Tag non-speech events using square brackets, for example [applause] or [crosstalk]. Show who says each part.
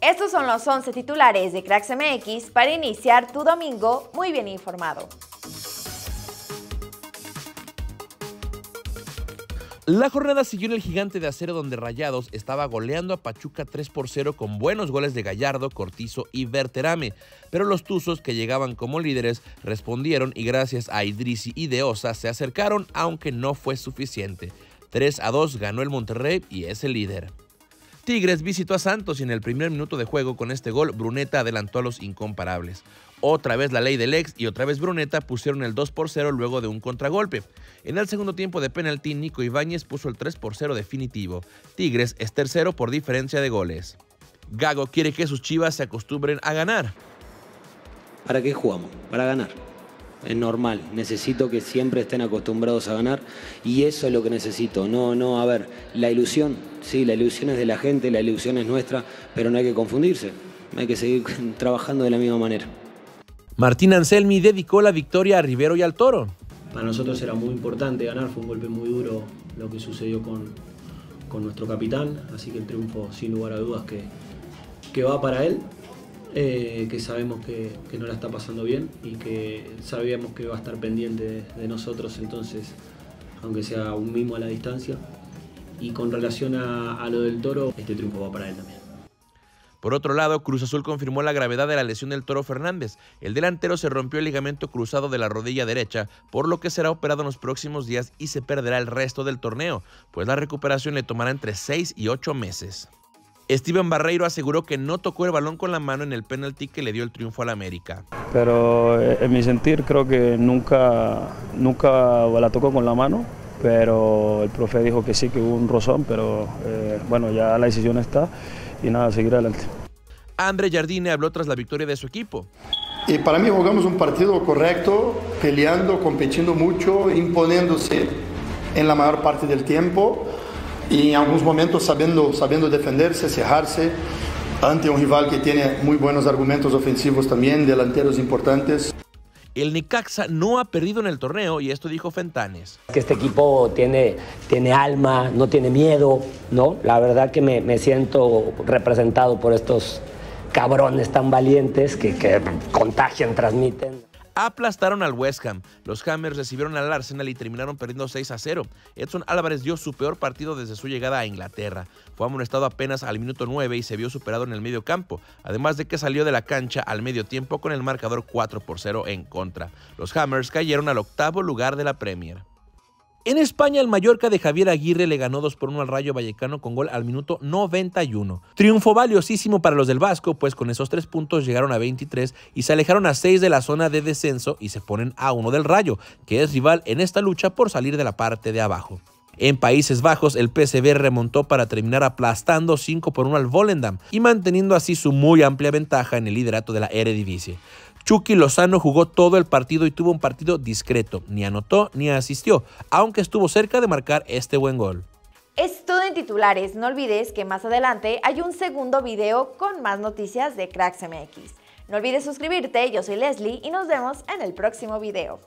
Speaker 1: Estos son los 11 titulares de Cracks MX para iniciar tu domingo muy bien informado.
Speaker 2: La jornada siguió en el gigante de acero donde Rayados estaba goleando a Pachuca 3 por 0 con buenos goles de Gallardo, Cortizo y Berterame, pero los Tuzos que llegaban como líderes respondieron y gracias a Idrisi y Deosa se acercaron aunque no fue suficiente. 3 a 2 ganó el Monterrey y es el líder. Tigres visitó a Santos y en el primer minuto de juego con este gol Bruneta adelantó a los incomparables. Otra vez la ley del ex y otra vez Bruneta pusieron el 2 por 0 luego de un contragolpe. En el segundo tiempo de penalti, Nico Ibáñez puso el 3 por 0 definitivo. Tigres es tercero por diferencia de goles. Gago quiere que sus chivas se acostumbren a ganar.
Speaker 3: ¿Para qué jugamos? Para ganar. Es normal, necesito que siempre estén acostumbrados a ganar y eso es lo que necesito. No, no, a ver, la ilusión, sí, la ilusión es de la gente, la ilusión es nuestra, pero no hay que confundirse, hay que seguir [laughs] trabajando de la misma manera.
Speaker 2: Martín Anselmi dedicó la victoria a Rivero y al Toro.
Speaker 4: Para nosotros era muy importante ganar, fue un golpe muy duro lo que sucedió con, con nuestro capitán, así que el triunfo sin lugar a dudas que, que va para él, eh, que sabemos que, que, no la está pasando bien y que sabíamos que va a estar pendiente de, de nosotros, entonces, aunque sea un mimo a la distancia. Y con relación a, a lo del toro, este triunfo va para él también.
Speaker 2: Por otro lado, Cruz Azul confirmó la gravedad de la lesión del Toro Fernández. El delantero se rompió el ligamento cruzado de la rodilla derecha, por lo que será operado en los próximos días y se perderá el resto del torneo, pues la recuperación le tomará entre 6 y 8 meses. Steven Barreiro aseguró que no tocó el balón con la mano en el penalti que le dio el triunfo al América.
Speaker 5: Pero eh, en mi sentir creo que nunca, nunca la tocó con la mano, pero el profe dijo que sí, que hubo un rozón, pero eh, bueno, ya la decisión está y nada, seguir adelante.
Speaker 2: André Jardine habló tras la victoria de su equipo.
Speaker 6: Y para mí jugamos un partido correcto, peleando, compitiendo mucho, imponiéndose en la mayor parte del tiempo y en algunos momentos sabiendo, sabiendo defenderse, cerrarse ante un rival que tiene muy buenos argumentos ofensivos también, delanteros importantes.
Speaker 2: El Necaxa no ha perdido en el torneo y esto dijo Fentanes.
Speaker 7: Que este equipo tiene, tiene alma, no tiene miedo, ¿no? La verdad que me, me siento representado por estos cabrones tan valientes que, que contagian, transmiten
Speaker 2: aplastaron al West Ham. Los Hammers recibieron al Arsenal y terminaron perdiendo 6 a 0. Edson Álvarez dio su peor partido desde su llegada a Inglaterra. Fue amonestado apenas al minuto 9 y se vio superado en el medio campo, además de que salió de la cancha al medio tiempo con el marcador 4 por 0 en contra. Los Hammers cayeron al octavo lugar de la Premier. En España, el Mallorca de Javier Aguirre le ganó 2 por 1 al Rayo Vallecano con gol al minuto 91. Triunfo valiosísimo para los del Vasco, pues con esos tres puntos llegaron a 23 y se alejaron a 6 de la zona de descenso y se ponen a uno del Rayo, que es rival en esta lucha por salir de la parte de abajo. En Países Bajos, el PSV remontó para terminar aplastando 5 por 1 al Volendam y manteniendo así su muy amplia ventaja en el liderato de la Eredivisie. Chucky Lozano jugó todo el partido y tuvo un partido discreto, ni anotó ni asistió, aunque estuvo cerca de marcar este buen gol.
Speaker 1: Es todo en titulares, no olvides que más adelante hay un segundo video con más noticias de Cracks MX. No olvides suscribirte, yo soy Leslie y nos vemos en el próximo video.